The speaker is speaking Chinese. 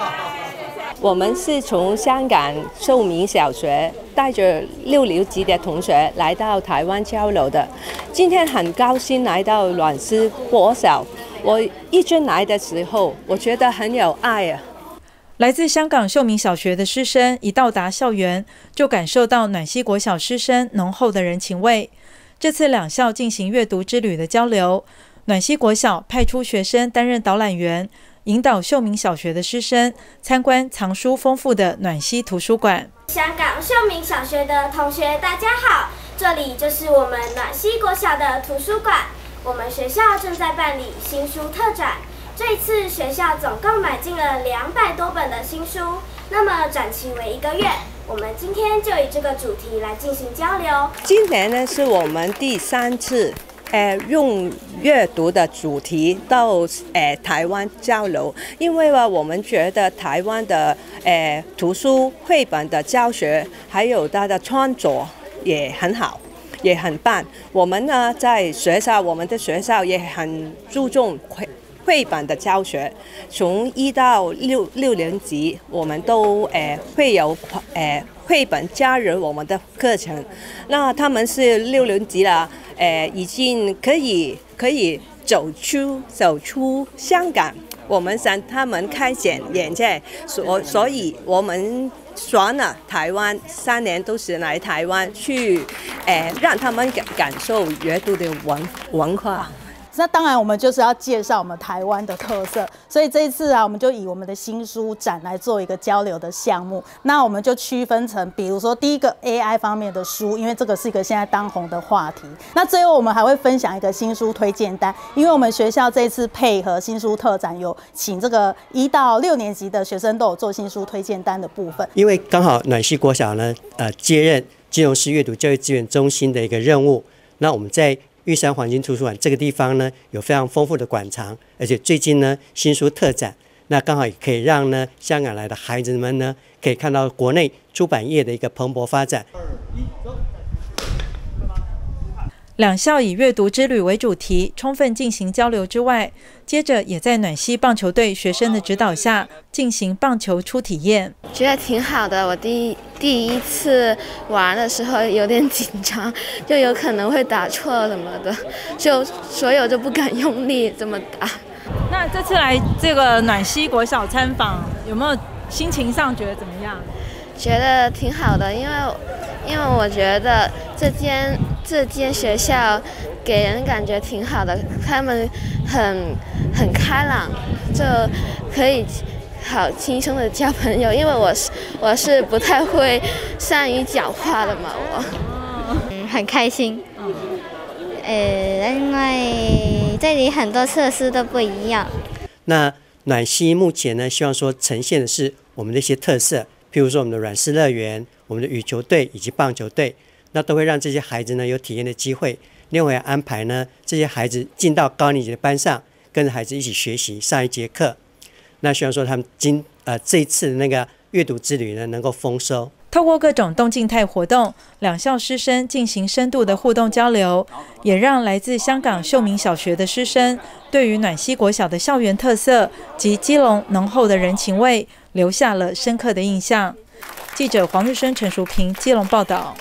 我们是从香港寿明小学带着六年级的同学来到台湾交流的。今天很高兴来到暖溪国小。我一进来的时候，我觉得很有爱啊。来自香港秀明小学的师生一到达校园，就感受到暖溪国小师生浓厚的人情味。这次两校进行阅读之旅的交流，暖溪国小派出学生担任导览员。引导秀明小学的师生参观藏书丰富的暖溪图书馆。香港秀明小学的同学，大家好，这里就是我们暖溪国小的图书馆。我们学校正在办理新书特展，这一次学校总共买进了两百多本的新书。那么展期为一个月，我们今天就以这个主题来进行交流。今年呢，是我们第三次。呃，用阅读的主题到呃台湾交流，因为呢，我们觉得台湾的呃图书绘本的教学，还有它的穿着也很好，也很棒。我们呢，在学校，我们的学校也很注重绘绘本的教学，从一到六六年级，我们都呃会有呃绘本加入我们的课程。那他们是六年级了。诶，已经可以可以走出走出香港，我们向他们开展眼界，所所以我们选了台湾，三年都是来台湾去，诶，让他们感感受阅读的文文化。那当然，我们就是要介绍我们台湾的特色，所以这一次啊，我们就以我们的新书展来做一个交流的项目。那我们就区分成，比如说第一个 AI 方面的书，因为这个是一个现在当红的话题。那最后我们还会分享一个新书推荐单，因为我们学校这次配合新书特展，有请这个一到六年级的学生都有做新书推荐单的部分。因为刚好暖溪国小呢，呃，接任金融师阅读教育资源中心的一个任务，那我们在。玉山黄金图书馆这个地方呢，有非常丰富的馆藏，而且最近呢新书特展，那刚好也可以让呢香港来的孩子们呢，可以看到国内出版业的一个蓬勃发展。两校以阅读之旅为主题，充分进行交流之外，接着也在暖溪棒球队学生的指导下进行棒球初体验，觉得挺好的。我第一第一次玩的时候有点紧张，就有可能会打错什么的，就所有就不敢用力这么打。那这次来这个暖溪国小参访，有没有心情上觉得怎么样？觉得挺好的，因为因为我觉得这间。这间学校给人感觉挺好的，他们很很开朗，就可以好轻松的交朋友。因为我是我是不太会善于讲话的嘛，我嗯很开心，呃，因为这里很多设施都不一样。那暖溪目前呢，希望说呈现的是我们的一些特色，譬如说我们的软式乐园、我们的羽球队以及棒球队。那都会让这些孩子呢有体验的机会。另外安排呢，这些孩子进到高年级的班上，跟着孩子一起学习上一节课。那希望说他们今呃这一次的那个阅读之旅呢，能够丰收。透过各种动静态活动，两校师生进行深度的互动交流，也让来自香港秀明小学的师生对于暖溪国小的校园特色及基隆浓厚的人情味留下了深刻的印象。记者黄日升、陈淑平，基隆报道。